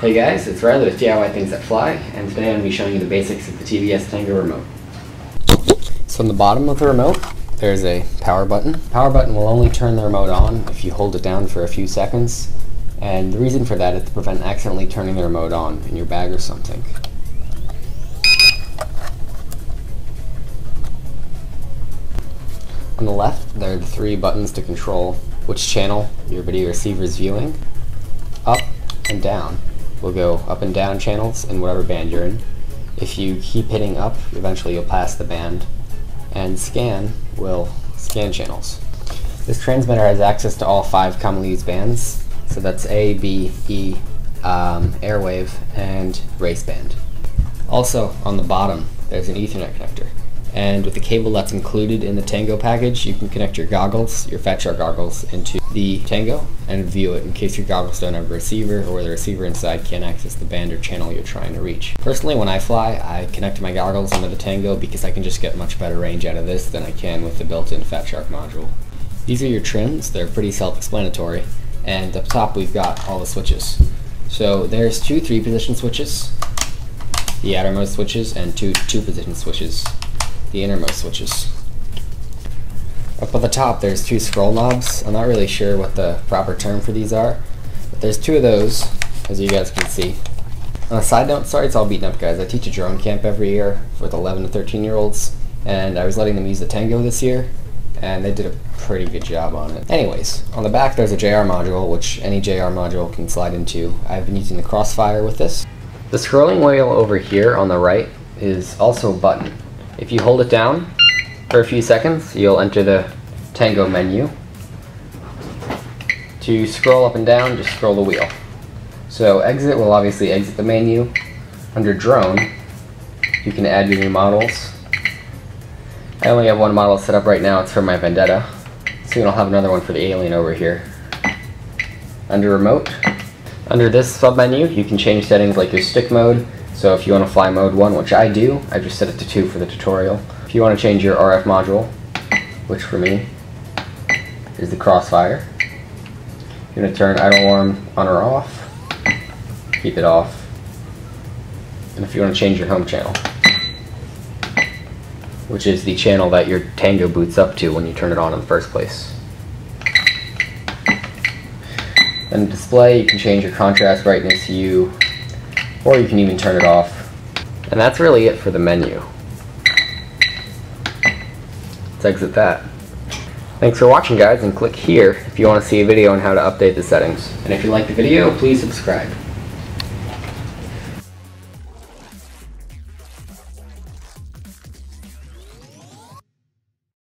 Hey guys, it's Riley with DIY Things That Fly, and today I'm going to be showing you the basics of the TBS Tango remote. So on the bottom of the remote, there's a power button. Power button will only turn the remote on if you hold it down for a few seconds, and the reason for that is to prevent accidentally turning the remote on in your bag or something. On the left, there are the three buttons to control which channel your video receiver is viewing. Up and down will go up and down channels in whatever band you're in. If you keep hitting up, eventually you'll pass the band. And scan will scan channels. This transmitter has access to all five commonly used bands, so that's A, B, E, um, airwave, and race band. Also, on the bottom, there's an Ethernet connector. And with the cable that's included in the Tango package, you can connect your goggles, your Fat Shark goggles, into the Tango and view it in case your goggles don't have a receiver or the receiver inside can't access the band or channel you're trying to reach. Personally, when I fly, I connect my goggles into the Tango because I can just get much better range out of this than I can with the built-in Fat Shark module. These are your trims, they're pretty self-explanatory, and up top we've got all the switches. So there's two three-position switches, the outermost switches, and two two-position switches the innermost switches. Up at the top there's two scroll knobs. I'm not really sure what the proper term for these are, but there's two of those, as you guys can see. On a side note, sorry it's all beaten up guys, I teach a drone camp every year with 11 to 13 year olds, and I was letting them use the Tango this year, and they did a pretty good job on it. Anyways, on the back there's a JR module, which any JR module can slide into. I've been using the Crossfire with this. The scrolling wheel over here on the right is also a button. If you hold it down for a few seconds, you'll enter the Tango menu. To scroll up and down, just scroll the wheel. So exit will obviously exit the menu. Under drone, you can add your new models. I only have one model set up right now, it's for my Vendetta. Soon I'll have another one for the Alien over here. Under remote, under this submenu, you can change settings like your stick mode, so if you want to fly mode 1, which I do, I just set it to 2 for the tutorial. If you want to change your RF module, which for me is the crossfire, you're going to turn idle alarm on or off, keep it off, and if you want to change your home channel, which is the channel that your Tango boots up to when you turn it on in the first place. Then display, you can change your contrast, brightness, hue, or you can even turn it off. And that's really it for the menu. Let's exit that. Thanks for watching guys and click here if you want to see a video on how to update the settings. And if you like the video, please subscribe.